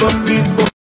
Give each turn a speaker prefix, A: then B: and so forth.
A: Those people.